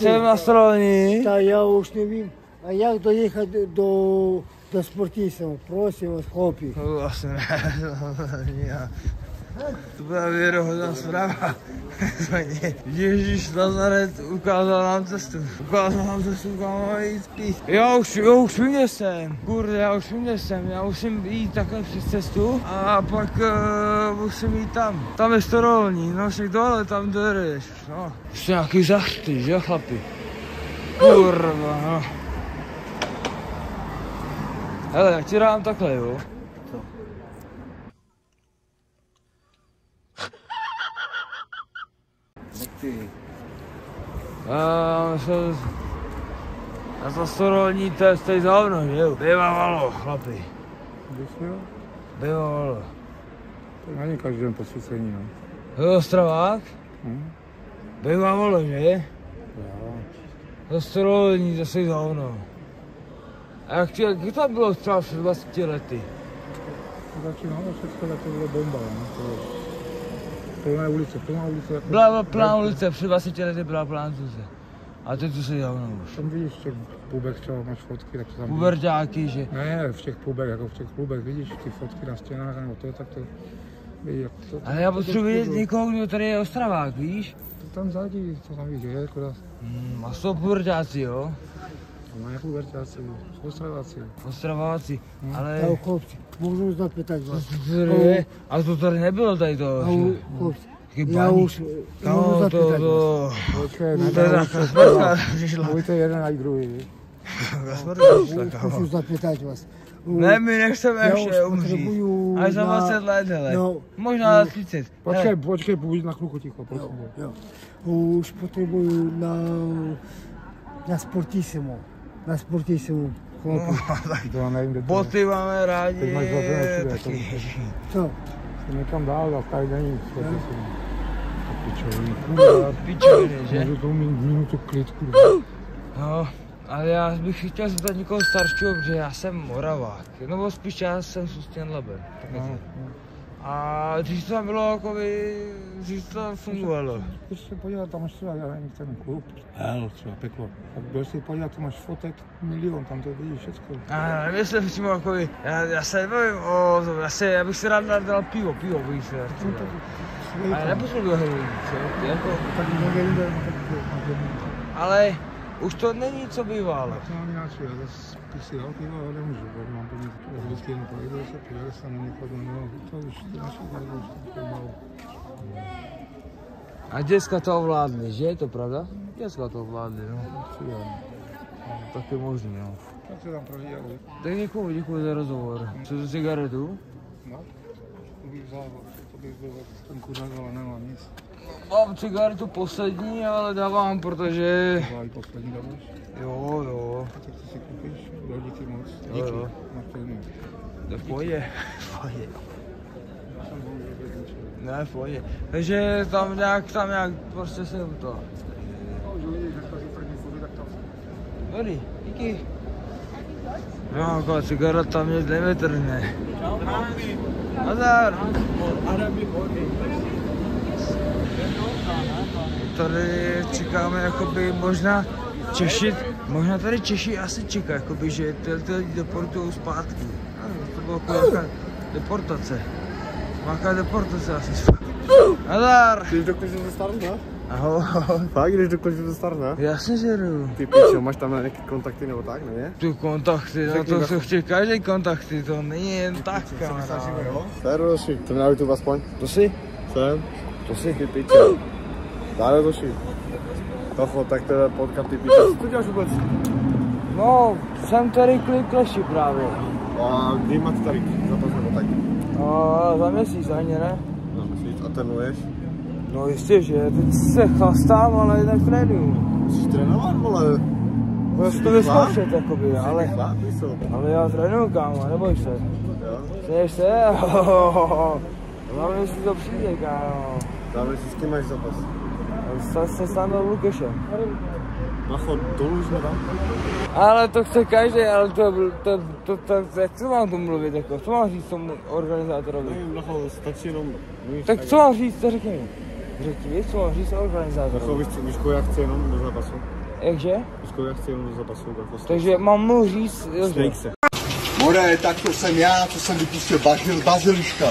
Це на. Та я уж не вів. А як доїхати до, до спортістів? Просимо, хлопці. Власне. To byla věrohodná zpráva. Ježíš Nazaret ukázal nám cestu. Ukázal nám cestu, kam máme jít spít. Já už, já už vím, kde jsem. Kurde, já už vím, kde jsem. Já musím jít takhle přes cestu a pak uh, musím jít tam. Tam je storolní, no však dole tam dojedeš. No. Ještě nějaký zachty, že chlapi? Kurva, no. Hele, já ti dám takhle, jo. Ти. A se... Na to storolní to stojí za hovno, že jo? Bývávalo, chlapi. Vyšel? Bývávalo. To není každý den posvícení, no. Jo, Ostravák? Hm? Bývávalo, že? Jo. To storolní to stojí za hovno. A jak, ti, jak to bylo třeba před 20 lety? Začínalo všechno, tak to bylo bomba, no. Plná ulice, plná ulice. Jako Byla plná ulice, před 20 lety byla plná ulice. A teď to se hovno už. Tam vidíš v těch pubech, třeba máš fotky, tak to tam vidíš. Puberťáky, že? Ne, v těch pubech, jako v těch klubech, vidíš ty fotky na stěnách nebo to, tak to vidí, jak to, to, Ale já potřebuji vidět bylo. někoho, kdo tady je Ostravák, víš? To tam zadí, to tam vidíš, je, akorát. Hmm, a jsou puberťáci, jo? Ostraváci. Ostraváci, no. ale... Tady chlapci, můžu znát pětať vás. A to tady nebylo tady to. Chlapci. Já už... No, to, to... Počkej, to je jeden a druhý. Můžu znát pětať vás. Ne, my nechceme ještě umřít. Až za 20 let, hele. No. Možná na 30. Počkej, počkej, půjď na chvilku ticho, prosím. Už potřebuju na, na sportissimo na sportě jsou chlapi. No, tak to nevím, kde Boty je. máme rádi. Teď máš zlaté taky. Co? Jsi někam dál, a tady není. Pičoviny, kurva. Pičoviny, že? Můžu to mít minutu klid, kurva. Uh. No, ale já bych chtěl zeptat někoho staršího, protože já jsem Moravák. Nebo spíš já jsem Sustěn Laben. Tak no, no. A dřív to tam bylo jako by, dřív to tam fungovalo. Když se podívat, tam máš třeba, já nevím, ten klub, hell, třeba peklo. Tak když se podívat, tam máš fotek milion, tam to vidíš všecko. A nemyslím přímo jako by, já, já se nebavím o já, se, já bych si rád dal pivo, pivo bych si rád dal. Ale nepotřebuji heroin, co? Jako, tak někde jinde, tak to ale už to není, co bývalo. Tak to mám jinak, já zase když si dal pivo, ale nemůžu, protože mám plně vždycky jenom projdu se, podívej se na někoho, no, to už ty naše tady už to málo. A děcka to ovládli, že? Je to pravda? Děcka to ovládli, no. No tak je možný, no. Tak se tam projíjeli. Tak děkuji, děkuji za rozhovor. Co za cigaretu? No, to bych vzal, to bych byl ten kuřák, ale nemám nic. Mám cigaretu poslední, ale dávám, protože... I poslední dáváš? Jo, jo. Tak ty si koupíš, jo, díky moc. Jo, Díky. jo. Na to v pohodě. V pohodě. Ne, v pohodě. Takže tam nějak, tam nějak, prostě se to. Už vidíš, že to je první furt, tak to Dobrý, díky. No, jako cigareta mě nevytrhne. Nazar. Tady čekáme jakoby možná Češi, možná tady Češi asi čekají, jakoby, že ty, ty lidi deportují zpátky. No, to bylo jako nějaká deportace. Nějaká deportace asi zpátky. Nazar. Jdeš do Kliže ze Starna? Ahoj. Fakt jdeš do Kliže ze Starna? Jasně, že jdu. Ty pičo, máš tam nějaké kontakty nebo tak, ne? Tu kontakty, na Řekni to se chtějí každý kontakty, to není jen tak, kamarád. Doši, to na YouTube aspoň. To si? Jsem? To si? Ty pičo. Dále doši. Toho, tak to je potkám ty pičo. Co děláš vůbec? No, jsem tady klip kleši právě. A kdy máte tady zápas nebo tak? No, za měsíc ani ne. No, myslíš, a trénuješ? No jistě, že teď se chlastám, ale jinak trénuju. Musíš trénovat, vole. Musím to vyzkoušet, jakoby, ale, ale já trénuju, kámo, neboj se. Jo. Směješ se? Hlavně si to přijde, kámo. Dáme si s kým máš zápas? Se, se Sandou Lukešem. Macho, dolů už nedám. Ale to chce každý, ale to, to, to, to, to, jak co mám to mluvit, jako, co mám říct tomu organizátorovi? Nevím, Macho, stačí jenom... Víš, Tak co mám říct, to řekni. Řekni, co mám říct Macho, organizátorovi. víš, co- víš, koho já chci jenom do zápasu? Jakže? Víš, já chci jenom do zápasu? Macho, Takže mám mu říct, se. More, tak to jsem já, co jsem vypustil bazil, baziliška.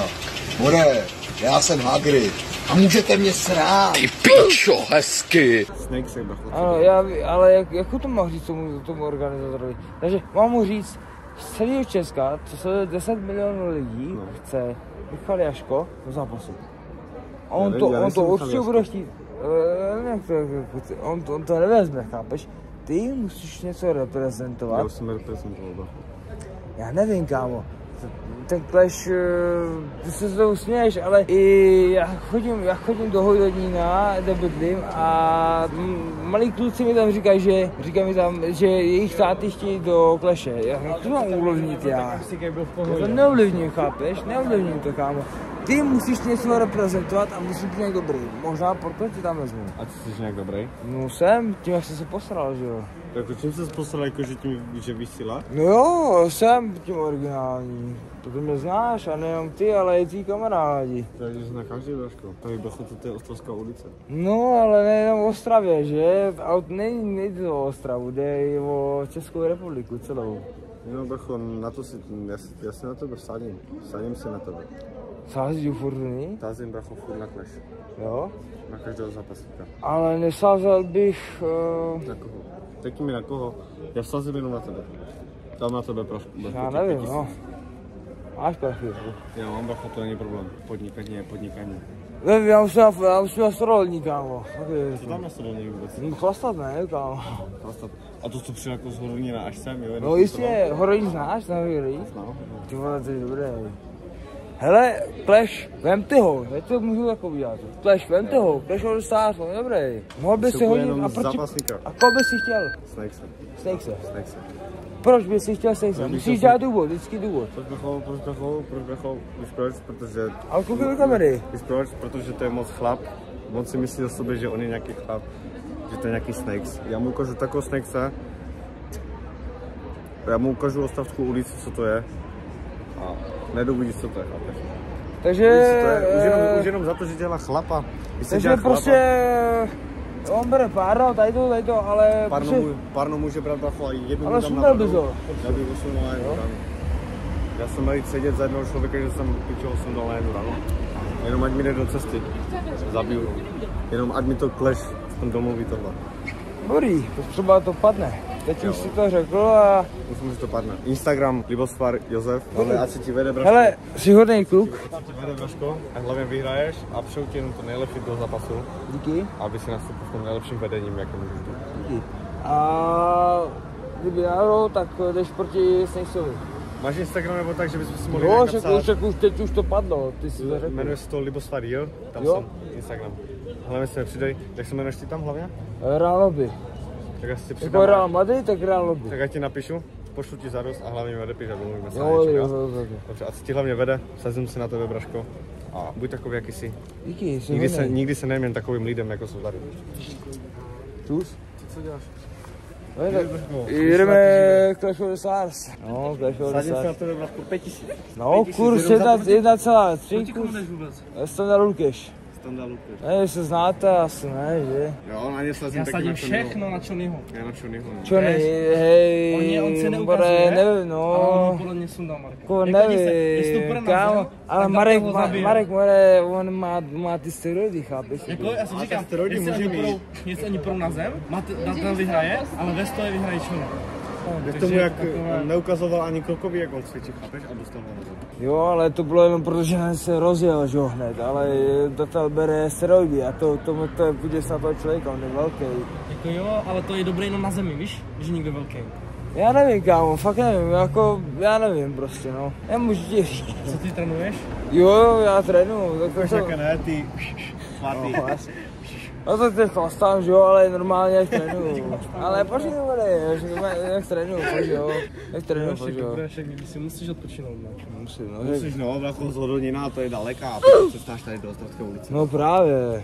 More, já jsem Hagrid. A můžete mě srát. Snake se, Macho. Ano, já, ale jak, jak to mám říct tomu, tomu organizátorovi? Takže mám mu říct, z celého Česka, co se 10 milionů lidí No. chce Michal Jaško do zápasu. A on to, on to určitě Jaško. bude chtít. Uh, to, to- on, to, on to nevezme, chápeš? Ty musíš něco reprezentovat. Já jsem reprezentoval. Já nevím, kámo. Ten Clash, eh, ty se z toho směješ, ale i já chodím, já chodím do Hojdonína, kde bydlím a malí kluci mi tam říkají, že, říkají mi tam, že jejich táty chtějí do. Já, jak to mám ovlivnit já? Já to neovlivním, chápeš? Neovlivním to, kámo. Ty musíš něco reprezentovat a musíš být nějak dobrý. Možná proto tě tam vezmu. A ty jsi nějak dobrý? No jsem, tím jak jsi se posral, že jo? Jako čím se posral, jako že tím, že víš síla? No jo, jsem tím originální. Protože mě znáš a nejenom ty, ale i ty kamarádi. To je na každý Braško. Tady Bracho, to je Ostrovská ulice. No, ale nejenom o Ostravě, že? A nejde, nejde o Ostravu, jde i o Českou republiku celou. No Bracho, na to si, já, já si na tebe vsadím. Vsadím si na tebe. Sází u Fortuny, Tázím Bracho furt na Clash. jo? Na každého zápasníka. Ale nesázel bych... Uh, Na koho? Řekni mi na koho. Já vsazím jenom na tebe. Tam na tebe Braško. já nevím, no. Máš prachy. Já mám Bracho, to není problém. Podnikání je podnikání. Nevím, já musím na, já musím na strodolní, kámo. Co tam není vůbec? Hm, Chlastat ne, kámo. Chlastat. A to, co přijel jako z Horonina až sem, jo? No jistě, Horoní znáš, na Horoní? No, Ty vole, to je dobré. Hele, Clash, vemte ho, teď to můžu jako udělat. Clash, vemte ho, All Stars, on je dobrý. Mohl by si hodit, a proč, a koho by si chtěl? Snakese. Snakese. Snakese. Proč by si chtěl Snakese? Já bych Musíš dát důvod, vždycky důvod. Proč Bracho, proč Bracho, proč Bracho? Víš proč? Protože... Ale koukej do kamery. Proč? Protože to je moc chlap. On si myslí o sobě, že on je nějaký chlap. Že to je nějaký Snakes. Já mu ukážu takového Snakese. Já mu ukážu Ostravskou ulici, co to je. A nedovidíš, co to je, chápeš? Takže, Víš, to je? Už jenom, už jenom za to, že dělá chlapa. Když takže dělá chlapa, prostě, on bere párno, tady to, tady to, ale Párno, prostě, může, párno může brát bracho a jednu ale mu dám sundal na bys ho. Já bych ho sundal na jednu ranu. Já jsem měl jít sedět za jednoho člověka, že jsem pičo sundal na jednu ranu. Jenom ať mi jde do cesty. Zabiju ho. Jenom ať mi to clash v tom domluví tohle. Dobrý, to třeba to padne. Teď už si to řekl a, Myslím, že to padne. Instagram, Libosvar Josef. Ale ať se ti vede, Braško. hele, jsi hodný kluk. Ať se ti vede, Braško. A hlavně vyhraješ a přeju ti jenom to nejlepší do zápasu. Díky. Aby si nastoupil v tom nejlepším vedením, jaké můžeš být. Díky. A kdyby náhodou, tak jdeš proti Snakesovi. Máš Instagram nebo tak, že bychom si mohli Jo, však, však už teď už to padlo, ty si to řekl. Jmenuje se to Libosvar Jo, tam Jo. jsem Instagram. Hlavně se nepřidej. Jak se jmenuješ ty tam hlavně? Real lobby. Tak já si Jako přidám. Real Madrid, tak Real lobby. Tak já ti napíšu, pošlu ti zadost a hlavně mi odepíš a domluvíme se na Jo, jo, jo? jo, jo. Dobře, a co ti hlavně vede, sazím si na tebe, Braško. A buď takový, jaký jsi. Díky, jsi Nikdy se, nikdy se nejmen takovým lidem, jako jsou tady. Čus. Co děláš? No, tak Jdeme Clash of the Stars. No, Clash of the Sadím se na Stars. tebe, Braško, 5000. No, kurz jenom za 1,3 kurz. Standard Lukeš. Standard Lukáš. Ne, se znáte asi, ne, že? Jo, na ně sazím Já taky sadím na Čonyho. všechno na Čonyho. Já na Čonyho, no. Víš, hej, On, je, on se bude, neukazuje, nevím, ale on no. podle mě sundal Marka. Jako Jako nevím, kámo, ale Marek, Ma. Marek, Marek, on má, má ty steroidy, chápeš? Jako, já si říkám, steroidy jestli může oni, mít. půjdou, jestli oni na zem, Mat, na ten vyhraje, ale ve stoje vyhraje Čony. K tomu, jak takové- neukazoval ani krokový, jak on cvičí, chápeš? A dostal ho. Jo, ale to bylo jenom proto, že se rozjel, že jo, hned, ale Datal bere steroidy a to, to, to je půjde na toho člověka, on je velký. Jako jo, ale to je dobré jenom na zemi, víš? Že někdo velký. Já nevím, kámo, fakt nevím, jako, já nevím prostě, no. Já můžu ti říct. Co ty trénuješ? Jo, já trénuju, tak to, Jaké ne, ty svatý. No to teď chlastám, že jo, ale normálně jak trénuju. Ale bude, jak trénuju, pojď jo, jak trénuju, pojď jo. Když si musíš odpočinout, ne? Musím, no, Musíš no, bracho z Hodonina, to je daleká, a potom se stáš tady do Ostravské ulice. no právě.